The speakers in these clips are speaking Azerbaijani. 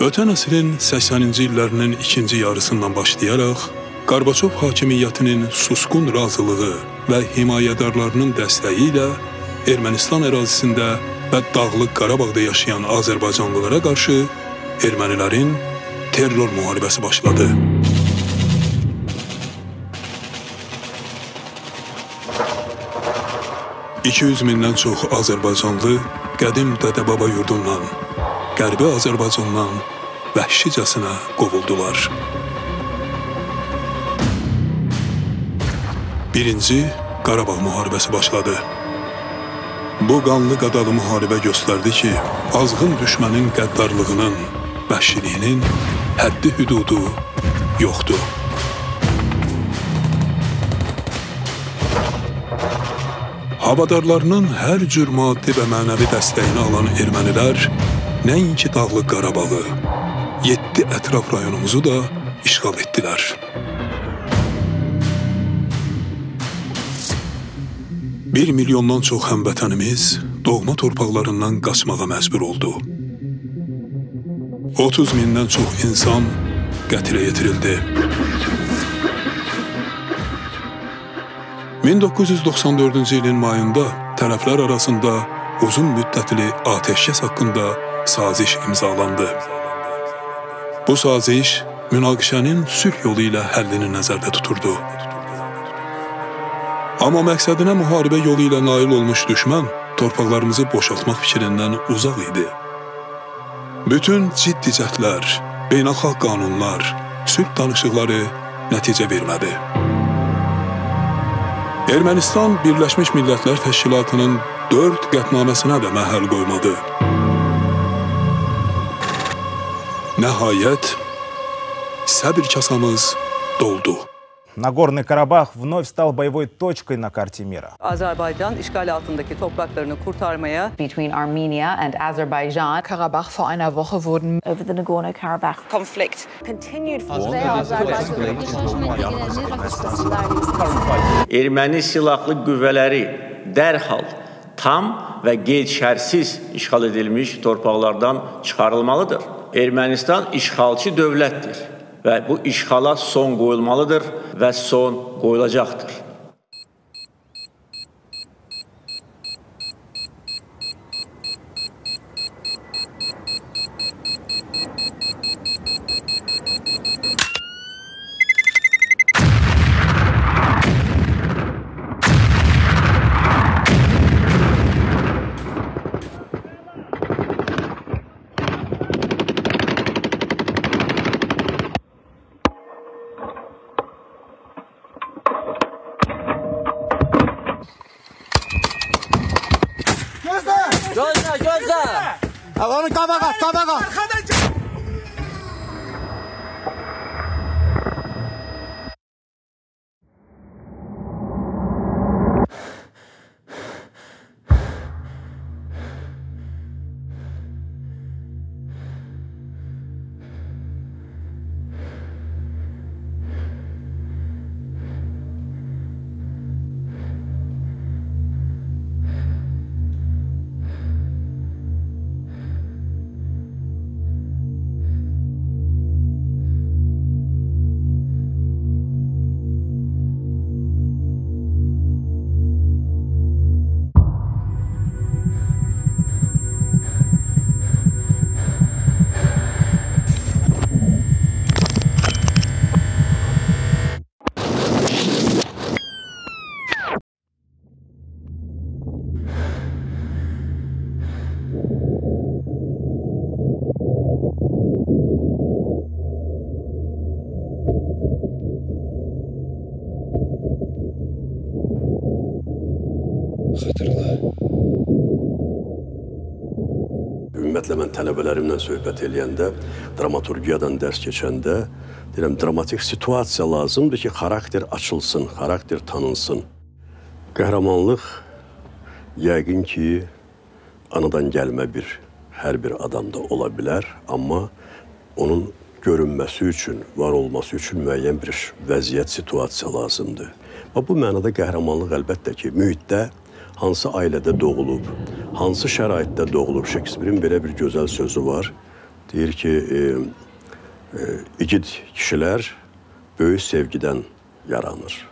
Ötən əsrin 80-ci illərinin ikinci yarısından başlayaraq Qarbaçov hakimiyyətinin susqun razılığı və himayədarlarının dəstəyi ilə Ermənistan ərazisində və Dağlıq Qarabağda yaşayan azərbaycanlılara qarşı ermənilərin terror müharibəsi başladı. ...200 mindən çox Azərbaycanlı qədim Dədəbaba yurdundan, Qərbi Azərbaycandan vəhşicəsinə qovuldular. Birinci Qarabağ müharibəsi başladı. Bu qanlı qadalı müharibə göstərdi ki, azğın düşmənin qəddarlığının, vəhşiliyinin həddi hüdudu yoxdur. Havadarlarının hər cür maddi və mənəvi dəstəyini alan ermənilər nəinki Dağlıq Qarabağı, 7 ətraf rayonumuzu da işğal etdilər. Bir milyondan çox həmvətənimiz doğma torpaqlarından qaçmağa məcbur oldu. 30 mindən çox insan qətlə yetirildi. 1994-cü ilin mayında tərəflər arasında uzun müddətli atəşkəs haqqında saziş imzalandı. Bu saziş münaqişənin sülh yolu ilə həllini nəzərdə tuturdu. Amma məqsədinə müharibə yolu ilə nail olmuş düşmən torpaqlarımızı boşaltmaq fikrindən uzaq idi. Bütün ciddi cəhdlər, beynəlxalq qanunlar, sülh danışıqları nəticə vermədi. Ermənistan Birləşmiş Millətlər Təşkilatının 4 qətnaməsinə də məhəl qoymadı. Nəhayət, səbir kasamız doldu. Нагорный Карабах вновь стал боевой точкой на карте мира. Azerbaycan işgal altındaki topraklarını kurtarmaya between Armenia and Azerbaijan. Karabach vor einer Woche wurden over the Nagorno-Karabakh conflict continued. Erməni silahlı qüvvələri dərhal tam və qeyd-şərsiz işğal edilmiş torpaqlardan çıxarılmalıdır. Ermənistan işğalçı dövlətdir və bu işğala son qoyulmalıdır və son qoyulacaqdır. Ümumiyyətlə mən tələbələrimlə söhbət eləyəndə, dramaturgiyadan dərs keçəndə deyirəm dramatik situasiya lazımdır ki, xarakter açılsın, xarakter tanınsın. Qəhrəmanlıq yəqin ki, anadan gəlmə bir hər bir adamda ola bilər, amma onun görünməsi üçün, var olması üçün müəyyən bir vəziyyət, situasiya lazımdır. Və bu mənada qəhrəmanlıq əlbəttə ki, mühitdə hansı ailədə doğulub, hansı şəraitdə doğulub. Şekspirin belə bir gözəl sözü var. Deyir ki, e, e, igid kişilər böyük sevgidən yaranır.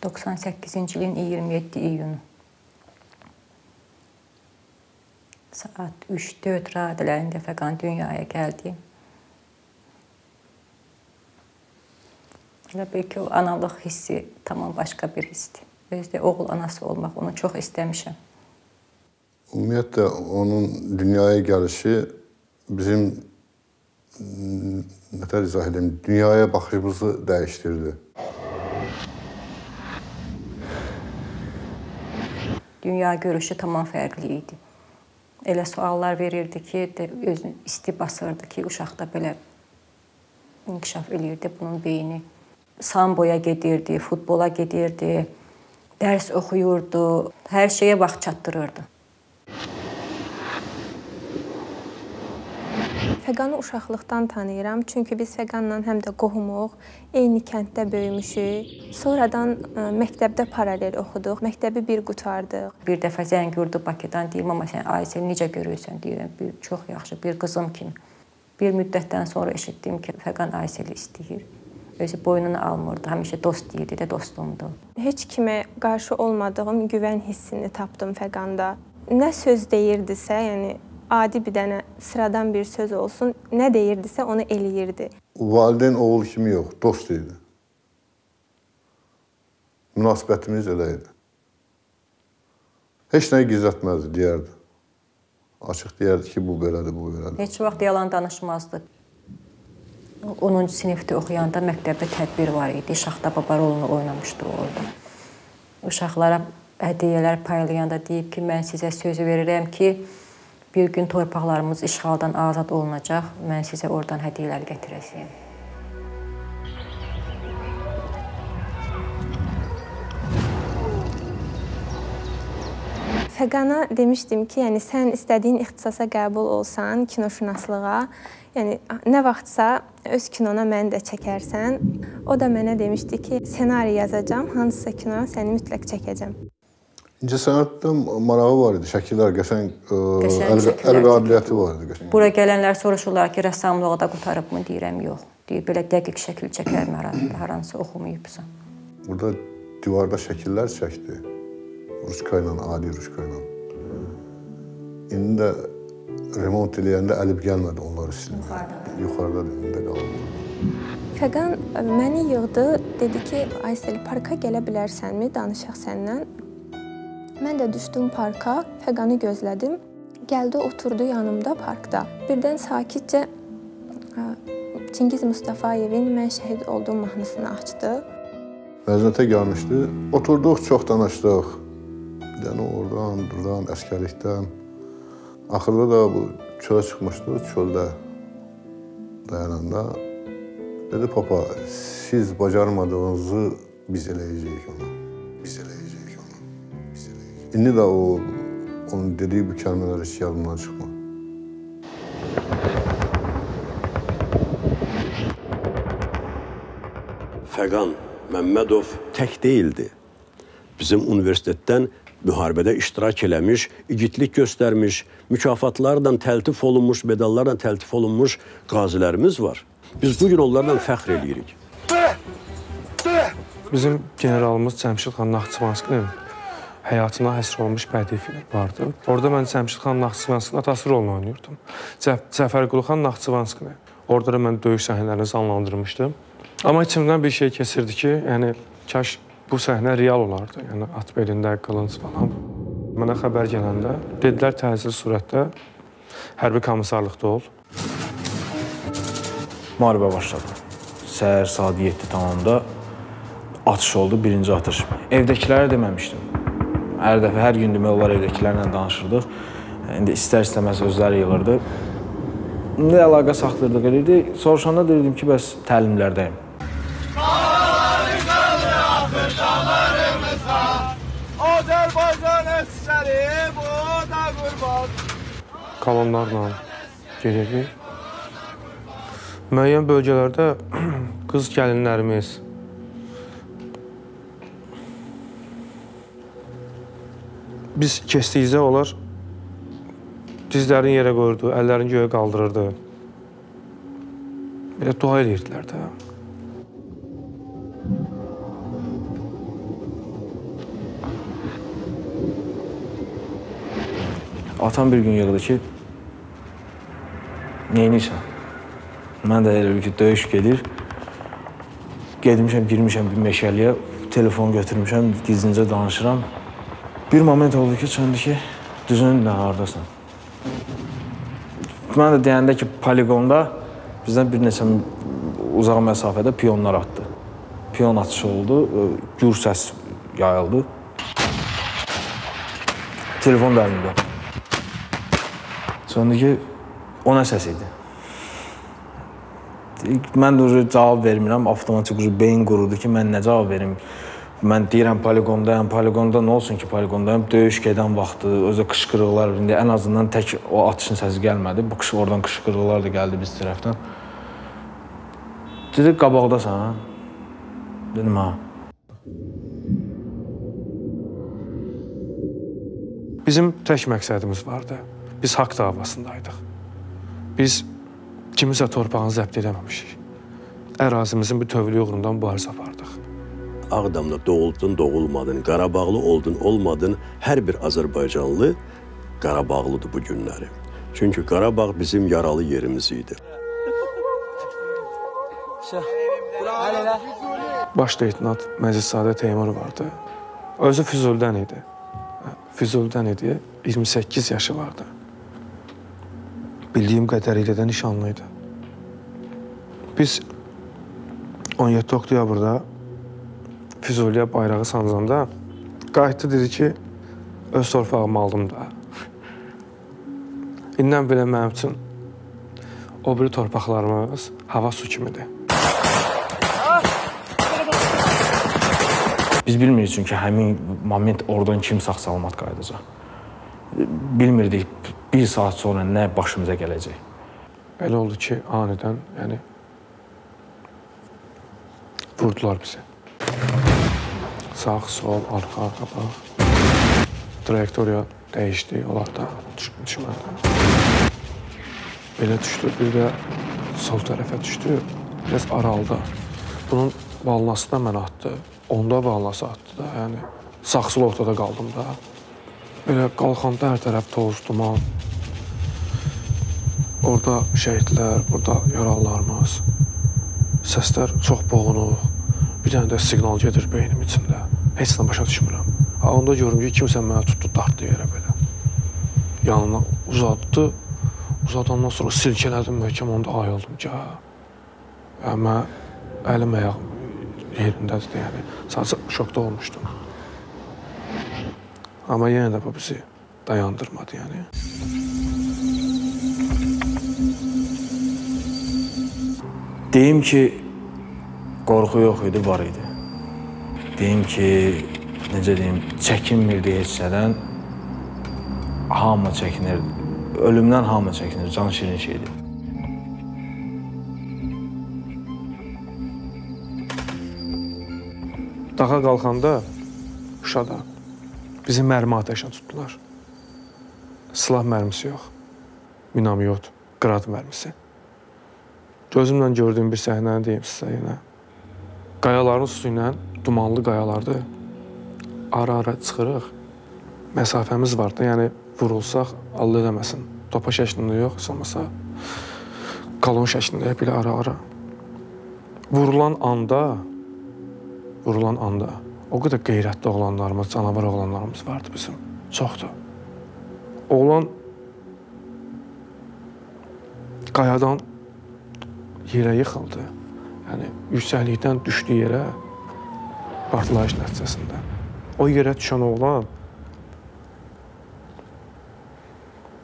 ...98-ci ilin 27 iyunu. Saat 3-4 radələrində Fəqan dünyaya gəldi. Elə bil ki, o analıq hissi tamam başqa bir hissdir. Özdə oğul anası olmaq, onu çox istəmişəm. Ümumiyyətlə, onun dünyaya gəlişi bizim nətər izah edeyim, dünyaya baxışımızı dəyişdirdi. Dünya görüşü tamam fərqli idi. Elə suallar verirdi ki, özünü isti basırdı ki, uşaqda belə inkişaf eləyirdi bunun beyni. Samboya gedirdi, futbola gedirdi, dərs oxuyurdu, hər şeyə vaxt çatdırırdı. Fəqanı uşaqlıqdan tanıyıram, çünki biz Fəqanla həm də qohumuq, eyni kənddə böyümüşük. Sonradan ə, məktəbdə paralel oxuduq, məktəbi bir qutardıq. Bir dəfə zəng vurdu Bakıdan, deyim, amma sən Aysel necə görürsən deyirəm, bir çox yaxşı, bir qızım kimi. Bir müddətdən sonra eşitdim ki, Fəqan Ayseli istəyir. Özü boynuna almırdı, həmişə dost deyirdi də dostumdur. Heç kimə qarşı olmadığım güvən hissini tapdım Fəqanda. Nə söz deyirdisə, yəni adi bir dənə sıradan bir söz olsun, nə deyirdisə onu eləyirdi. Valideyn oğul kimi yox, dost idi. Münasibətimiz elə idi. Heç nəyi gizlətməzdi, deyərdi. Açıq deyərdi ki, bu belədir, bu belədir. Heç vaxt yalan danışmazdı. 10-cu sinifdə oxuyanda məktəbdə tədbir var idi. Şaxta baba rolunu oynamışdı orada. Uşaqlara hədiyyələr paylayanda deyib ki, mən sizə söz verirəm ki, bir gün torpaqlarımız işğaldan azad olunacaq. Mən sizə oradan hədiyyələr gətirəcəyəm. Fəqana demişdim ki, yəni sən istədiyin ixtisasa qəbul olsan, kinoşünaslığa, yəni nə vaxtsa öz kinona məni də çəkərsən. O da mənə demişdi ki, ssenari yazacağam, hansısa kino səni mütləq çəkəcəm. İncəsənətdə marağı var idi, şəkillər qəşəng, əl, əl qabiliyyəti var idi qəşəng. Bura gələnlər soruşurlar ki, rəssamlığı da qutarıbmı deyirəm, yox. Deyir belə dəqiq şəkil çəkərmi haransı oxumayıbsan. Burada divarda şəkillər çəkdi. Ruska ilə, adi ruska ilə. İndi də remont eləyəndə əlib gəlmədi onları silməyə. Yuxarıda indi qalıb. Fəqan məni yığdı, dedi ki, Aysel parka gələ bilərsənmi, danışaq səndən. Mən də düşdüm parka, Fəqanı gözlədim. Gəldi, oturdu yanımda parkda. Birdən sakitcə Çingiz Mustafayevin Mən şəhid oldum mahnısını açdı. Məzunətə gəlmişdi. Oturduq, çox danışdıq. Dənə oradan, buradan, əskərlikdən. Axırda da bu çölə çıxmışdı, çöldə dayananda. Dedi, papa, siz bacarmadığınızı biz eləyəcəyik ona. İndi də o, onun dediyi bu kəlmələr heç yadımdan çıxmır. Fəqan Məmmədov tək deyildi. Bizim universitetdən müharibədə iştirak eləmiş, igidlik göstərmiş, mükafatlarla təltif olunmuş, medallarla təltif olunmuş qazilərimiz var. Biz bu gün onlarla fəxr eləyirik. Bizim generalımız Cəmşid xan Naxçıvanskinin həyatına həsr olunmuş bədii film vardı. Orada mən Cəmşid xan Naxçıvanskinin atası rolunu oynayırdım. Cəf Cəfərqulu xan Naxçıvanskini. Orada da mən döyüş səhnələrini canlandırmışdım. Amma içimdən bir şey keçirdi ki, yəni kaş bu səhnə real olardı. Yəni at belində qılınc falan. Mənə xəbər gələndə dedilər təcili surətdə hərbi komissarlıqda ol. Müharibə başladı. Səhər saat 7 tamamda atış oldu, birinci atış. Evdəkilərə deməmişdim. Hər dəfə, hər gün demək olar evdəkilərlə danışırdıq. İndi istər-istəməz özləri yığırdı. İndi əlaqə saxladıq edirdi. Soruşanda dedim ki, bəs təlimlərdəyim. Kolonlarla gedirdik. müəyyən bölgələrdə qız gəlinlərimiz biz keçdikcə onlar dizlərini yerə qoyurdu, əllərini göyə qaldırırdı. Belə dua eləyirdilər də. Atam bir gün yığdı ki, neynirsən? Mən də elə ki, döyüş gedir. Gedmişəm, girmişəm bir meşəliyə, telefon götürmüşəm, gizlincə danışıram. Bir moment oldu ki, söndü ki, düzün nə hardasan? Mən də deyəndə ki, poligonda bizdən bir neçə uzaq məsafədə piyonlar atdı. Piyon atışı oldu, gür səs yayıldı. Telefon da əlimdə. Sonra ki, o nə səs idi? Mən də cavab vermirəm, avtomatik beyin qurudu ki, mən nə cavab verim? Mən deyirəm poligondayam, poligonda nə olsun ki, poligondayam. Döyüş gedən vaxtı, özə qışqırıqlar, indi ən azından tək o atışın səsi gəlmədi. Bu qış oradan qışqırıqlar da gəldi biz tərəfdən. Dedi, qabaqdasan. Dedim, ha. Bizim tək məqsədimiz vardı. Biz haqq davasındaydıq. Biz kimisə torpağını zəbt eləməmişik. Ərazimizin bütövlüyü uğrunda mübarizə apardıq. Ağdamda doğuldun, doğulmadın, Qarabağlı oldun, olmadın, hər bir Azərbaycanlı Qarabağlıdır bu günləri. Çünki Qarabağ bizim yaralı yerimiz idi. Baş leytenant Məzidzadə Teymur vardı. Özü Füzulidən idi. Füzulidən idi. 28 yaşı vardı. Bildiyim qədərilə də nişanlı idi. Biz 17 oktyabrda Füzuliyə bayrağı sancanda qayıtdı dedi ki, öz torpağımı aldım da. İndən belə mənim üçün o biri torpaqlarımız hava su kimidir. Biz bilmirik çünki həmin moment oradan kim sağ-salamat qayıdacaq. Bilmirdik bir saat sonra nə başımıza gələcək. Belə oldu ki, anidən, yəni vurdular bizi. Sağ, sol, arxa, qabaq. Trayektoriya dəyişdi, onlar da düşmədi. Belə düşdü, bir də sol tərəfə düşdü, biraz aralda. Bunun valnası da mənə atdı, onda valnası atdı da, yəni saxsıl ortada qaldım da. Belə qalxanda hər tərəf toz, duman. Orada şəhidlər, burada yaralılarımız. Səslər çox boğunuq. Bir dənə də siqnal gedir beynim içində. Heç nə başa düşmürəm. Ha, onda görürüm ki, kimsə mənə tutdu, dartdı yerə belə. Yanına uzatdı. Uzadandan sonra silkələdim möhkəm, onda ayıldım ki, hə. Mən əlim, ayağım yerindədir, yəni. Sadəcə şokda olmuşdum. Amma yenə də bu bizi dayandırmadı, yəni. Deyim ki, qorxu yox idi, var idi. Deyim ki, necə deyim, çəkinmirdi heç nədən. Hamı çəkinir. Ölümdən hamı çəkinir. Can şirin şeydir. Dağa qalxanda Şuşada bizi mərmi atəşə tutdular. Silah mərmisi yox. Minamyot, qrad mərmisi. Gözümlə gördüyüm bir səhnəni deyim sizə yenə. Qayaların üstü ilə dumanlı qayalardır. Ara-ara çıxırıq. Məsafəmiz var da, yəni vurulsaq Allah eləməsin. Topa şəklində yox, olmasa kolon şəklində belə ara-ara. Vurulan anda vurulan anda o qədər qeyrətli oğlanlarımız, canavar oğlanlarımız vardı bizim. Çoxdur. Oğlan qayadan yerə yıxıldı. Yəni yüksəklikdən düşdü yerə partlayış nəticəsində. O yerə düşən oğlan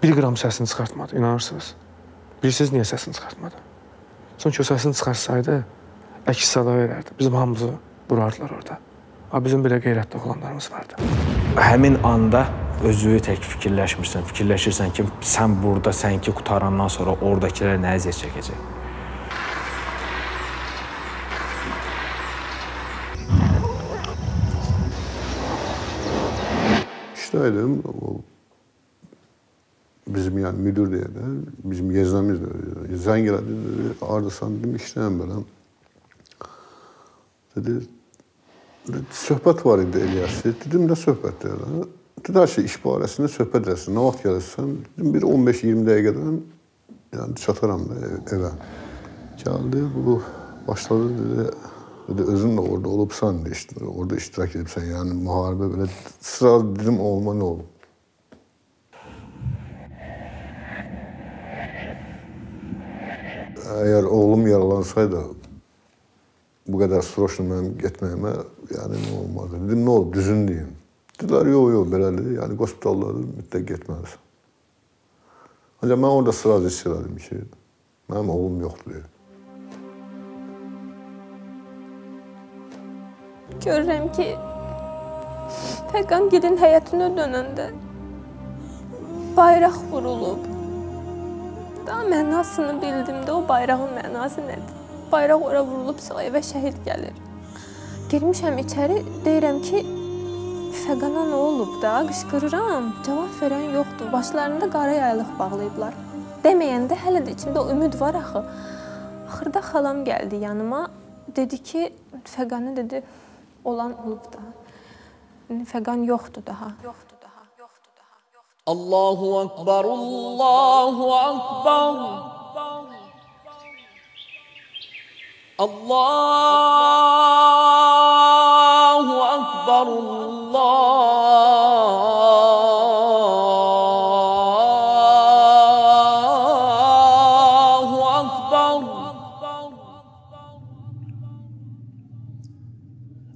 bir qram səsini çıxartmadı, inanırsınız? Bilirsiniz niyə səsini çıxartmadı? Çünki o səsini çıxarsaydı, əks sada verərdi. Bizim hamımızı vurardılar orada. Amma bizim belə qeyrətli oğlanlarımız vardı. Həmin anda özünü tək fikirləşmirsən. Fikirləşirsən ki, sən burada, sən ki qutarandan sonra oradakılar nə əziyyət çəkəcək? İşdəydim. O bizim yəni müdür deyəndə, bizim yeznəmiz də zəng elədi, dedi, hardasan dedim, işləyəm belə. Dedi, söhbət var idi eləyəsi. Dedim, nə söhbətdir? Dedi, hər şey iş barəsində söhbət edəsən. Nə vaxt gəlirsən? Dedim, bir 15-20 dəqiqədən yəni çataram da evə. Gəldi, bu başladı dedi, dedi özün də orada olubsan, işte, orada iştirak edibsən. Yəni müharibə belə sıra dedim olma nə olub? Əgər oğlum yaralansaydı bu qədər sroşla mənim getməyimə yəni nə olmazdı. Dedim, nə olub, düzün deyin. Dedilər, yox, yox, belədir. Yəni hospitaldadır, mütləq getməlisən. Ancaq mən orada sıra hiss elədim ki, mənim oğlum yoxdur deyə. Görürəm ki, Fəqan gilin həyətinə dönəndə bayraq vurulub. Daha mənasını bildim də o bayrağın mənası nədir? Bayraq ora vurulubsa evə şəhid gəlir. Girmişəm içəri, deyirəm ki, Fəqana nə olub da? Qışqırıram, cavab verən yoxdur. Başlarında qara yaylıq bağlayıblar. Deməyəndə hələ də içimdə o ümid var axı. Axırda xalam gəldi yanıma, dedi ki, Fəqanı dedi, olan olub da. Yəni fəqan yoxdur daha. Yoxdur daha. Yoxdur daha. Yoxdur. Allahu akbar. Allahu akbar. Allah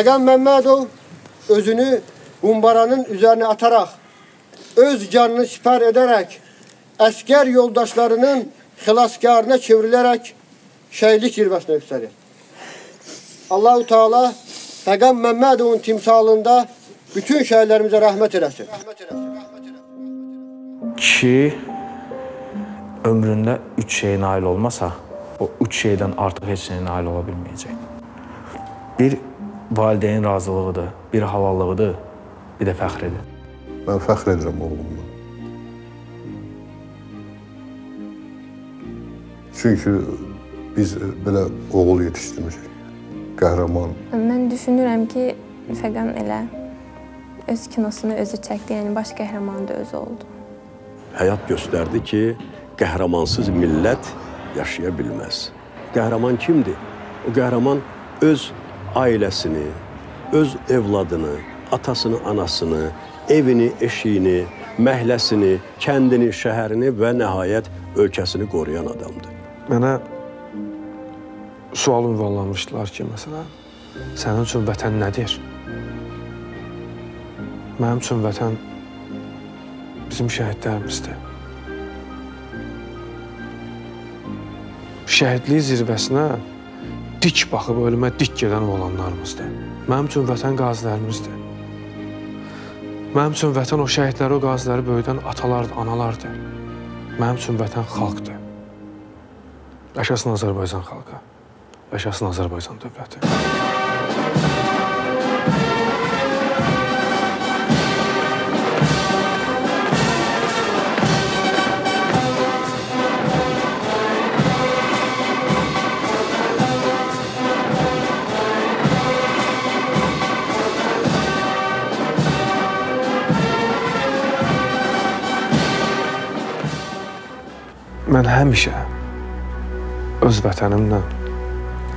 Agam Mehmetov özünü Gumbara'nın üzerine atarak, öz canını siper ederek, esker yoldaşlarının hilaskarına çevrilerek şehirlik zirvesine yükselir. Allahu Teala Peygamber Mehmedov'un timsalında bütün şehirlerimize rahmet eylesin. Kişi ömründe üç şeye nail olmasa o üç şeyden artık hiç nail olabilmeyecek. Bir valideynin razılığıdır, bir halallığıdır, bir də fəxridir. Mən fəxr edirəm oğlumla. Çünki biz belə oğul yetişdirmişik. Qəhrəman. Mən düşünürəm ki, Fəqan elə öz kinosunu özü çəkdi, yəni baş qəhrəmanı da özü oldu. Həyat göstərdi ki, qəhrəmansız millət yaşaya bilməz. Qəhrəman kimdir? O qəhrəman öz ailəsini, öz evladını, atasını, anasını, evini, eşiyini, məhləsini, kəndini, şəhərini və nəhayət ölkəsini qoruyan adamdır. Mənə sual ünvanlamışdılar ki, məsələn, sənin üçün vətən nədir? Mənim üçün vətən bizim şəhidlərimizdir. Şəhidlik zirvəsinə dik baxıb ölümə dik gedən olanlarımızdır. Mənim üçün vətən qazilərimizdir. Mənim üçün vətən o şəhidləri, o qaziləri böyüdən atalardır, analardır. Mənim üçün vətən xalqdır. Yaşasın Azərbaycan xalqı. Yaşasın Azərbaycan dövləti. Mən həmişə öz vətənimlə,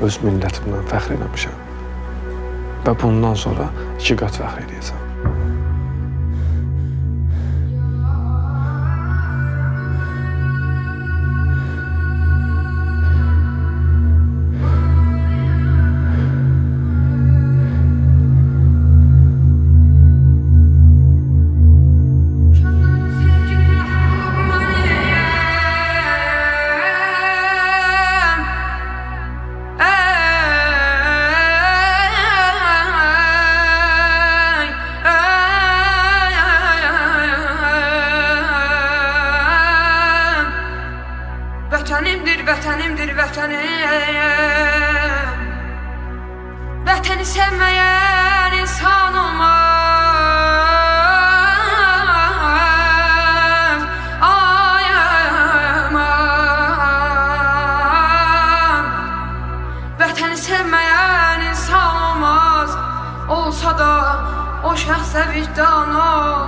öz millətimlə fəxr eləmişəm. Və bundan sonra iki qat fəxr edəcəm. ich da noch?